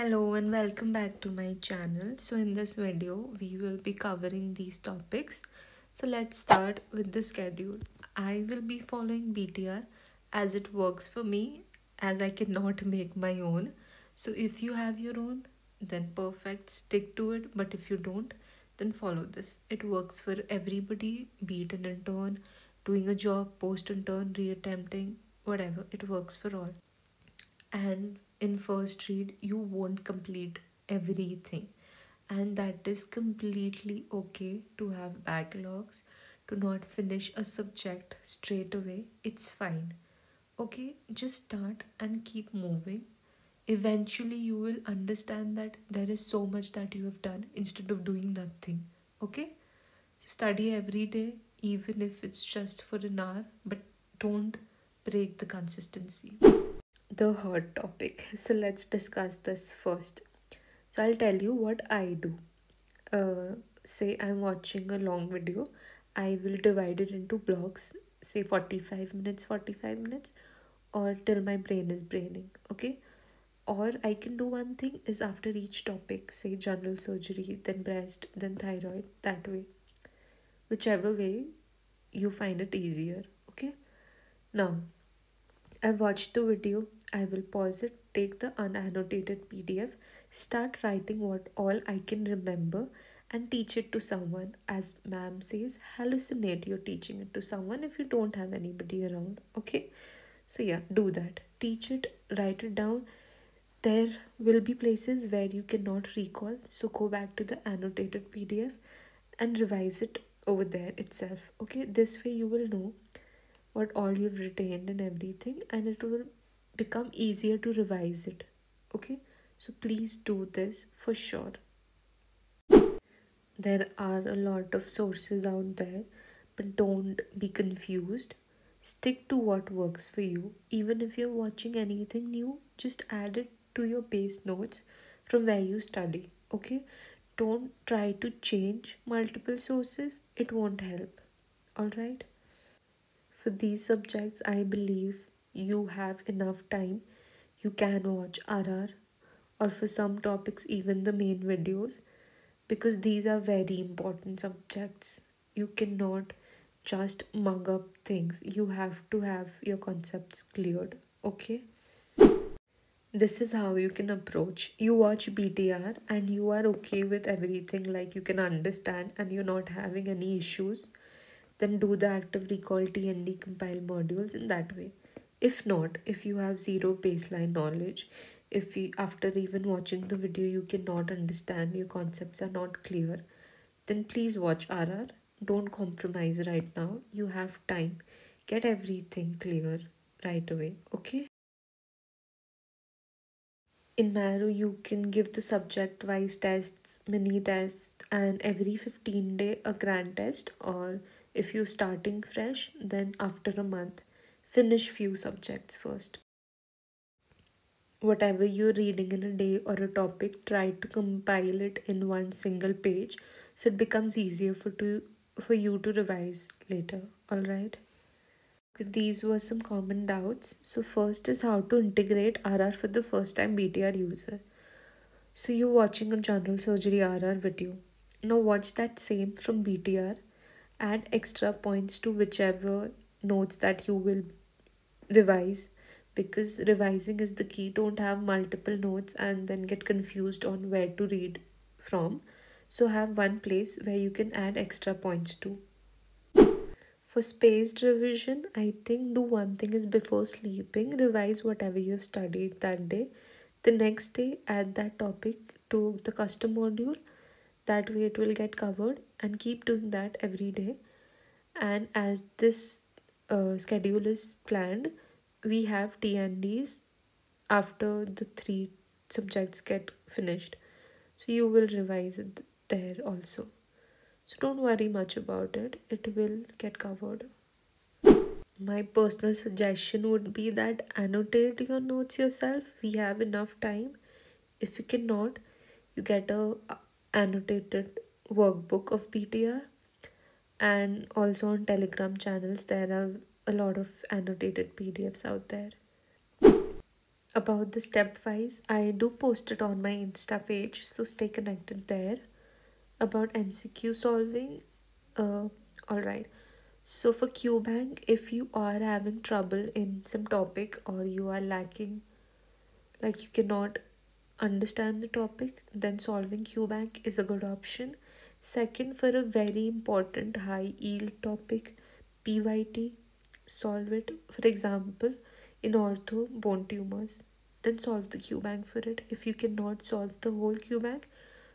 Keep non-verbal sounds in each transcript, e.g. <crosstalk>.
Hello and welcome back to my channel. So in this video we will be covering these topics. So let's start with the schedule. I will be following BTR as it works for me as I cannot <laughs> make my own. So if you have your own then perfect stick to it but if you don't then follow this. It works for everybody be it an intern, doing a job, post intern, reattempting, whatever. It works for all. And in first read you won't complete everything. And that is completely okay to have backlogs to not finish a subject straight away. It's fine. Okay just start and keep moving. Eventually you will understand that there is so much that you have done instead of doing nothing. Okay? Study every day even if it's just for an hour but don't break the consistency the hot topic. So let's discuss this first. So I'll tell you what I do. Uh, say I'm watching a long video, I will divide it into blocks, say 45 minutes, 45 minutes, or till my brain is braining. Okay. Or I can do one thing is after each topic, say general surgery, then breast, then thyroid, that way. Whichever way you find it easier. Okay. Now, I've watched the video I will pause it, take the unannotated PDF, start writing what all I can remember, and teach it to someone. As ma'am says, hallucinate you're teaching it to someone if you don't have anybody around. Okay? So, yeah, do that. Teach it, write it down. There will be places where you cannot recall, so go back to the annotated PDF and revise it over there itself. Okay, this way you will know what all you've retained and everything, and it will become easier to revise it. Okay? So please do this for sure. There are a lot of sources out there but don't be confused. Stick to what works for you. Even if you're watching anything new just add it to your base notes from where you study. Okay? Don't try to change multiple sources. It won't help. All right for these subjects i believe you have enough time. You can watch RR or for some topics even the main videos because these are very important subjects. You cannot just mug up things. You have to have your concepts cleared okay? This is how you can approach. You watch btr and you are okay with everything like you can understand and you're not having any issues then do the active recall tnd compile modules in that way. If not if you have zero baseline knowledge if you after even watching the video you cannot understand your concepts are not clear then please watch rr don't compromise right now. You have time. Get everything clear right away okay? In Marrow, you can give the subject wise tests, mini tests, and every 15 day a grand test. Or if you're starting fresh, then after a month, finish few subjects first. Whatever you're reading in a day or a topic try to compile it in one single page so it becomes easier for to for you to revise later all right these were some common doubts. So first is how to integrate rr for the first time btr user. So you're watching a general surgery rr video. Now watch that same from btr add extra points to whichever notes that you will revise because revising is the key. Don't have multiple notes and then get confused on where to read from. So have one place where you can add extra points to. For spaced revision i think do one thing is before sleeping. Revise whatever you've studied that day. The next day add that topic to the custom module. That way it will get covered and keep doing that every day. And as this uh, schedule is planned we have TNDs after the three subjects get finished. So you will revise it there also. So don't worry much about it. It will get covered. My personal suggestion would be that annotate your notes yourself. We have enough time. If you cannot you get a annotated workbook of btr and also on telegram channels there are a lot of annotated pdfs out there. About the step wise i do post it on my insta page so stay connected there. About mcq solving uh all right so for qbank if you are having trouble in some topic or you are lacking like you cannot understand the topic then solving qbank is a good option second for a very important high yield topic pyt solve it for example in ortho bone tumors. Then solve the qbank for it. If you cannot solve the whole qbank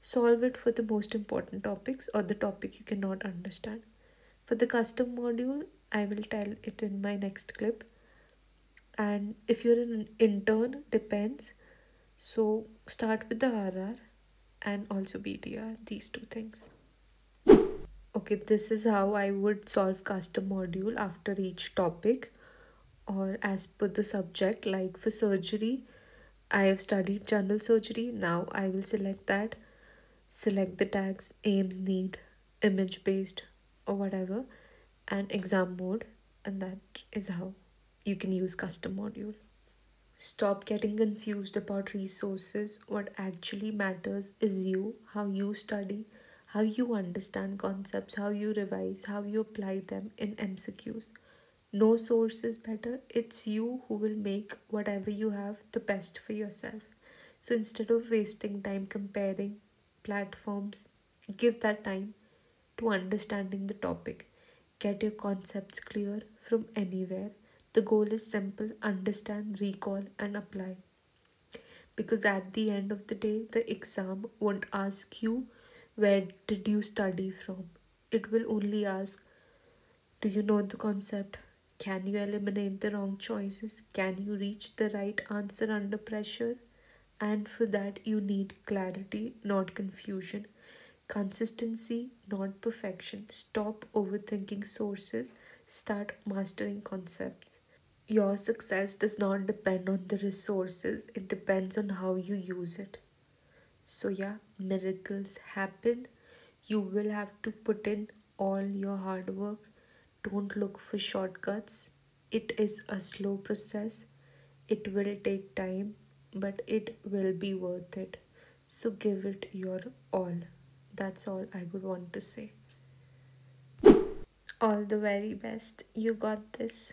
solve it for the most important topics or the topic you cannot understand. For the custom module i will tell it in my next clip. And if you're an intern depends. So start with the RR and also BTR, these two things. Okay, this is how I would solve custom module after each topic or as per the subject. Like for surgery, I have studied general surgery. Now I will select that, select the tags AIIMS, NEET, image based or whatever, and exam mode, and that is how you can use custom module. Stop getting confused about resources. What actually matters is you, how you study, how you understand concepts, how you revise, how you apply them in MCQs. No source is better. It's you who will make whatever you have the best for yourself. So instead of wasting time comparing platforms, give that time to understanding the topic. Get your concepts clear from anywhere the goal is simple understand, recall, and apply. Because at the end of the day, the exam won't ask you where did you study from. It will only ask do you know the concept? Can you eliminate the wrong choices? Can you reach the right answer under pressure? And for that, you need clarity, not confusion. Consistency, not perfection. Stop overthinking sources, start mastering concepts your success does not depend on the resources, it depends on how you use it. So, yeah, miracles happen. You will have to put in all your hard work. Don't look for shortcuts. It is a slow process, it will take time, but it will be worth it. So, give it your all. That's all I would want to say. All the very best. You got this.